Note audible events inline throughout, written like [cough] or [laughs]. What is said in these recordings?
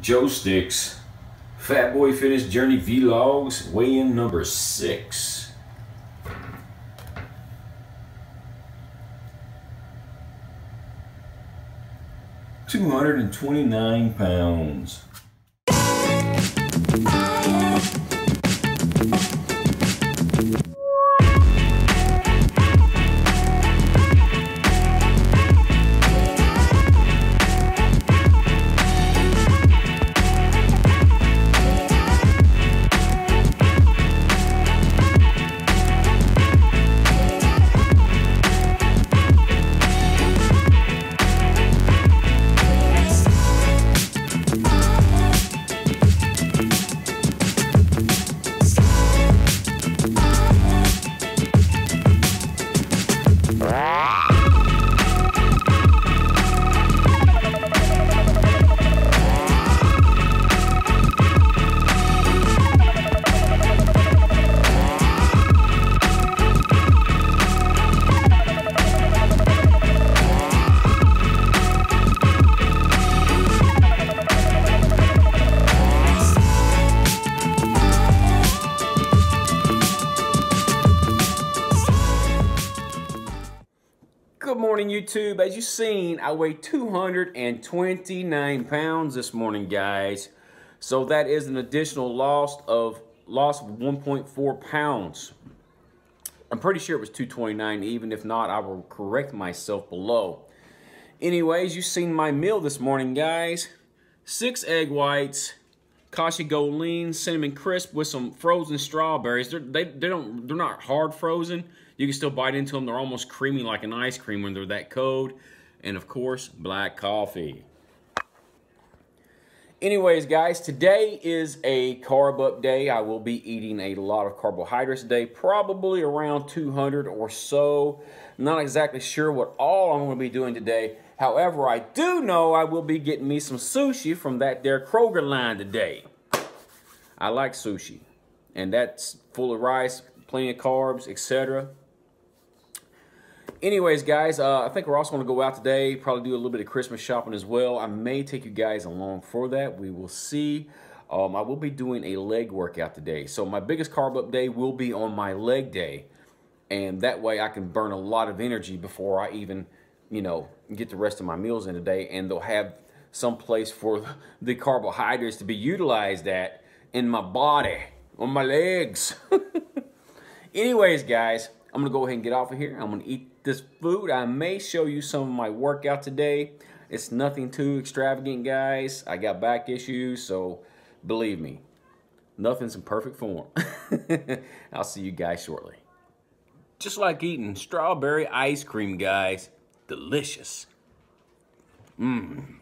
Joe Sticks, Phat Boy Fitness Journey Vlogs, weigh-in number six. Two hundred and twenty-nine pounds. Morning, YouTube. As you've seen, I weigh 229 pounds this morning, guys. So that is an additional loss of loss of 1.4 pounds. I'm pretty sure it was 229. Even if not, I will correct myself below. Anyways, you've seen my meal this morning, guys. Six egg whites, Kashi GoLean, cinnamon crisp with some frozen strawberries. They're, they they don't they're not hard frozen. You can still bite into them. They're almost creamy like an ice cream when they're that cold. And of course, black coffee. Anyways, guys, today is a carb up day. I will be eating a lot of carbohydrates today, probably around 200 or so. Not exactly sure what all I'm going to be doing today. However, I do know I will be getting me some sushi from that there Kroger line today. I like sushi. And that's full of rice, plenty of carbs, etc. Anyways, guys, uh, I think we're also going to go out today, probably do a little bit of Christmas shopping as well. I may take you guys along for that. We will see. Um, I will be doing a leg workout today. So my biggest carb up day will be on my leg day. And that way I can burn a lot of energy before I even, you know, get the rest of my meals in today. And they'll have some place for [laughs] the carbohydrates to be utilized at in my body, on my legs. [laughs] Anyways, guys, I'm going to go ahead and get off of here. I'm going to eat this food. I may show you some of my workout today. It's nothing too extravagant, guys. I got back issues, so believe me, nothing's in perfect form. [laughs] I'll see you guys shortly. Just like eating strawberry ice cream, guys. Delicious. Mmm.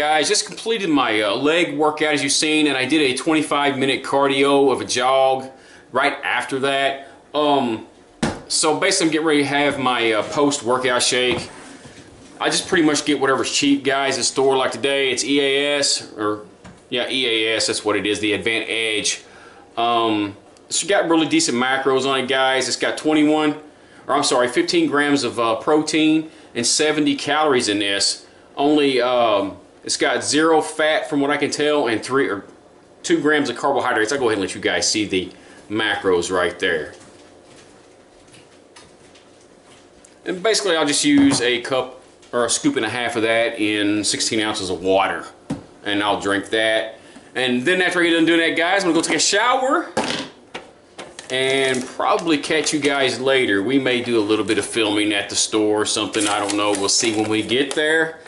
Guys, just completed my uh, leg workout as you've seen, and I did a 25 minute cardio of a jog right after that. Um, so basically, I'm getting ready to have my uh, post workout shake. I just pretty much get whatever's cheap, guys, in store. Like today, it's EAS, or yeah, EAS, that's what it is, the AdvantEdge. Um, it's got really decent macros on it, guys. It's got 21, or I'm sorry, 15 grams of uh, protein and 70 calories in this. Only, um, it's got zero fat from what I can tell and three or two grams of carbohydrates. I'll go ahead and let you guys see the macros right there. And basically I'll just use a cup or a scoop and a half of that in 16 ounces of water. And I'll drink that. And then after I get done doing that, guys, I'm gonna go take a shower and probably catch you guys later. We may do a little bit of filming at the store or something. I don't know. We'll see when we get there.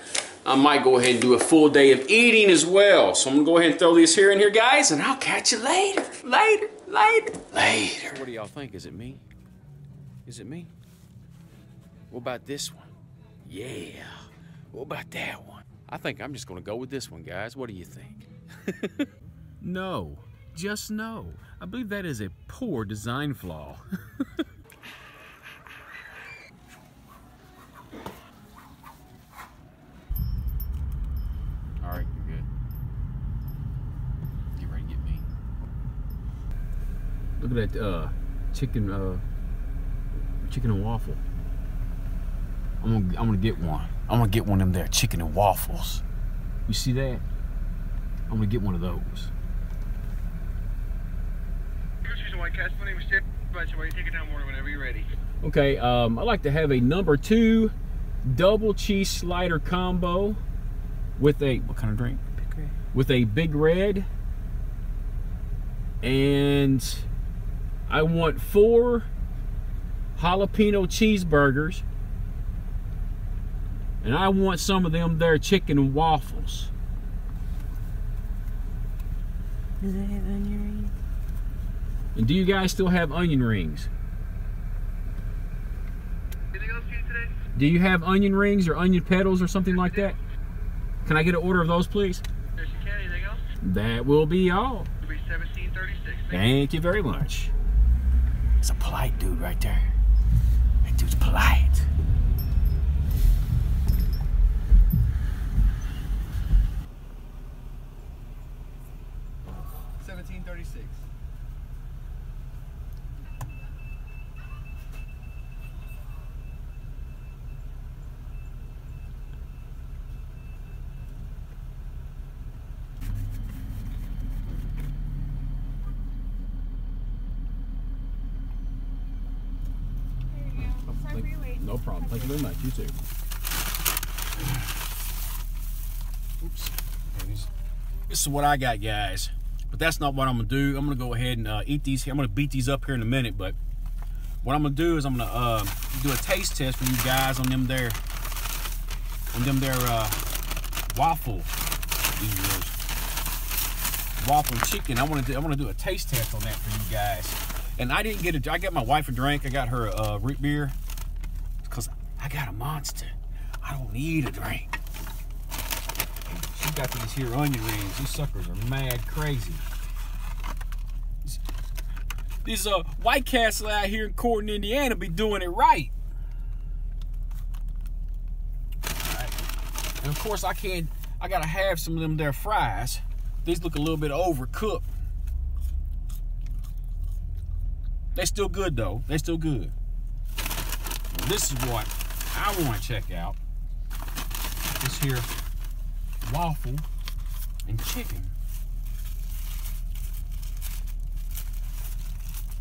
I might go ahead and do a full day of eating as well. So I'm gonna go ahead and throw these here in here, guys, and I'll catch you later, later, later, later. What do y'all think? Is it me? Is it me? What about this one? Yeah. What about that one? I think I'm just gonna go with this one, guys. What do you think? [laughs] no. Just no. I believe that is a poor design flaw. [laughs] Alright, you're good. Get ready to get me. Look at that uh, chicken uh, chicken and waffle. I'm gonna I'm gonna get one. I'm gonna get one of them there chicken and waffles. You see that? I'm gonna get one of those. Okay, um, I like to have a number two double cheese slider combo with a what kind of drink? With a big red. And I want four jalapeno cheeseburgers. And I want some of them there chicken and waffles. Does it have onion rings? And do you guys still have onion rings? Anything else for you today? Do you have onion rings or onion petals or something like that? Can I get an order of those, please? Yes, you can. Anything else? That will be all. It'll be 1736. Thank you very much. It's a polite dude right there. That dude's polite. Seventeen thirty-six. There you go. Sorry for your wait. No problem. Thank you very much. You too. Oops. This is what I got, guys. But that's not what I'm gonna do. I'm gonna go ahead and uh, eat these. I'm gonna beat these up here in a minute. But what I'm gonna do is I'm gonna uh, do a taste test for you guys on them there, on them there uh, waffle waffle chicken. I want to do. I to do a taste test on that for you guys. And I didn't get it. I got my wife a drink. I got her a uh, root beer got a monster. I don't need a drink. She got these here onion rings. These suckers are mad crazy. These- These uh White Castle out here in Corton, Indiana, be doing it right. Alright. And of course, I can't. I gotta have some of them there fries. These look a little bit overcooked. They still good though. They still good. This is what I want to check out. This here waffle and chicken.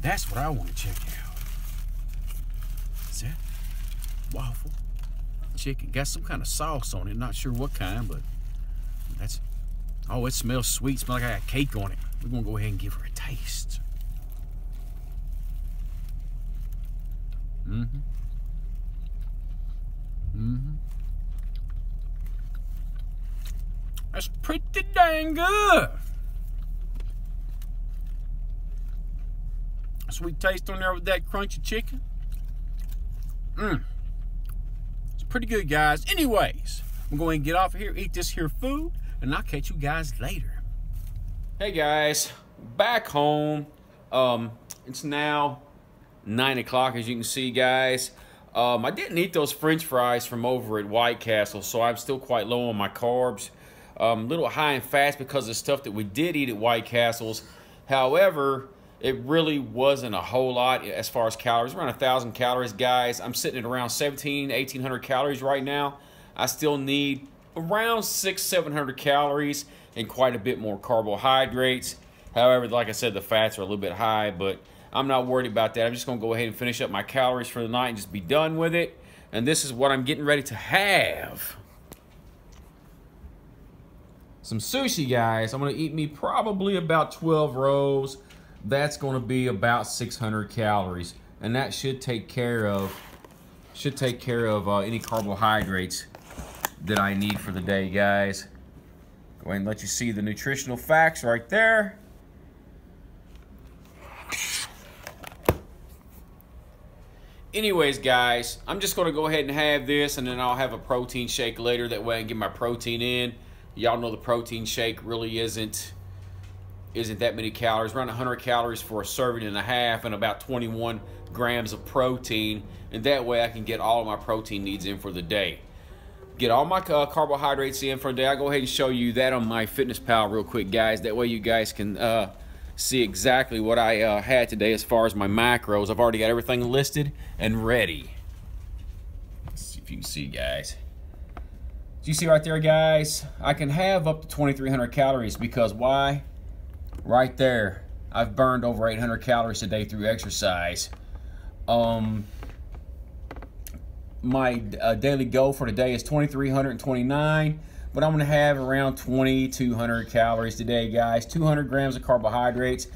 That's what I want to check out. That waffle, chicken? Got some kind of sauce on it. Not sure what kind, but that's. Oh, it smells sweet. Smells like I got cake on it. We're gonna go ahead and give her a taste. Mm-hmm. That's pretty dang good. Sweet taste on there with that crunchy chicken. Mmm. It's pretty good, guys. Anyways, I'm going to get off of here, eat this here food, and I'll catch you guys later. Hey guys, back home. Um, it's now nine o'clock, as you can see, guys. Um, I didn't eat those French fries from over at White Castle, so I'm still quite low on my carbs. A um, little high and fast because of stuff that we did eat at White Castle's. However, it really wasn't a whole lot as far as calories. Around a thousand calories, guys. I'm sitting at around 17, 1800 calories right now. I still need around six, 700 calories and quite a bit more carbohydrates. However, like I said, the fats are a little bit high, but I'm not worried about that. I'm just going to go ahead and finish up my calories for the night and just be done with it. And this is what I'm getting ready to have. Some sushi, guys. I'm to eat me probably about 12 rolls. That's to be about 600 calories. And that should take care of should take care of uh, any carbohydrates that I need for the day, guys. Go ahead and let you see the nutritional facts right there. Anyways, guys, I'm just going to go ahead and have this, and then I'll have a protein shake later. That way I can get my protein in. Y'all know the protein shake really isn't isn't that many calories. Around 100 calories for a serving and a half, and about 21 grams of protein. And that way I can get all of my protein needs in for the day. Get all my uh, carbohydrates in for the day. I'll go ahead and show you that on MyFitnessPal real quick, guys. That way you guys can uh, see exactly what I uh, had today as far as my macros. I've already got everything listed and ready. Let's see if you can see, guys. Do you see right there, guys? I can have up to 2,300 calories because why? Right there, I've burned over 800 calories a day through exercise. Um, my uh, daily goal for today is 2,329 but I'm going to have around 2,200 calories today, guys. 200 grams of carbohydrates.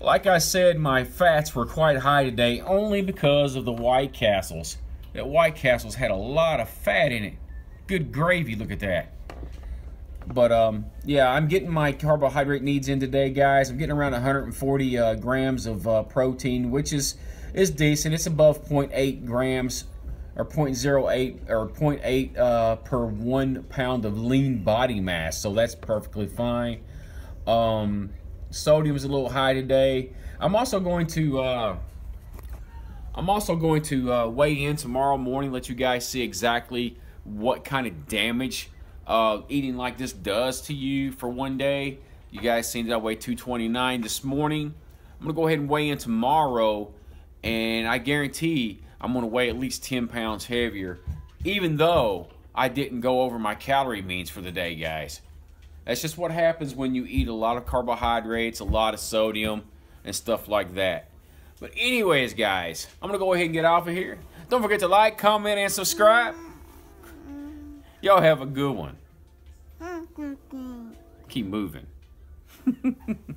Like I said, my fats were quite high today only because of the White Castles. That White Castles had a lot of fat in it. Good gravy, look at that. But um, yeah, I'm getting my carbohydrate needs in today, guys. I'm getting around 140 uh, grams of uh, protein, which is is decent. It's above 0.8 grams or 0.08 or 0.8 uh, per one pound of lean body mass. So that's perfectly fine. Um, sodium is a little high today. I'm also going to uh, I'm also going to uh, weigh in tomorrow morning. Let you guys see exactly what kind of damage uh, eating like this does to you for one day. You guys seen that I weighed 229 this morning. I'm gonna go ahead and weigh in tomorrow, and I guarantee I'm to weigh at least 10 pounds heavier, even though I didn't go over my calorie means for the day, guys. That's just what happens when you eat a lot of carbohydrates, a lot of sodium, and stuff like that. But anyways, guys, I'm going to go ahead and get off of here. Don't forget to like, comment, and subscribe. Y'all have a good one. Keep moving. [laughs]